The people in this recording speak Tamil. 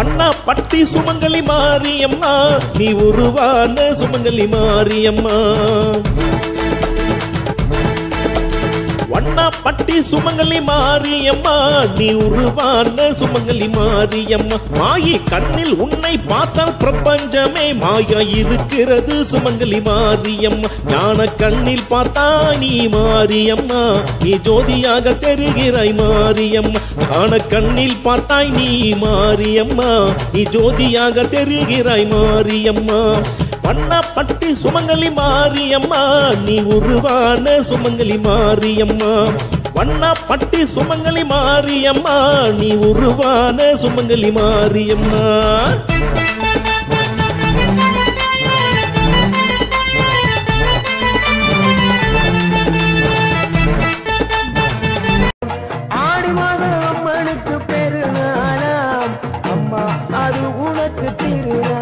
வண்ணா பட்டி சுமங்கலி மாரியம்மா நீ உருவான சுமங்கலி மாரியம்மா. பண்ணா பட்டி சுமங்கலி மாரியம்மா நீ உருவான சுமங்கலி மாரியம்மா. மாயி கண்ணில் உன்னை பார்த்தால் பிரபஞ்சமே மாயா இருக்கிறது சுமங்கலி மாரியம்மா. ஞான கண்ணில் பார்த்தா நீ மாரியம்மா. நீ ஜோதியாக தெரிகிறாய் மாரியம்மா. ஞான கண்ணில் பார்த்தாய் நீ மாரியம்மா. நீ ஜோதியாக தெரிகிறாய் மாரியம்மா. வண்ணப்பட்டி சுமங்கலி மாரியம்மா நீ உருவான சுமங்கலி மாரியம்மா. வண்ணப்பட்டி சுமங்கலி மாரியம்மா நீ உருவான சுமங்கலி மாரியம்மா. அம்மா அது உனக்கு திருநாள்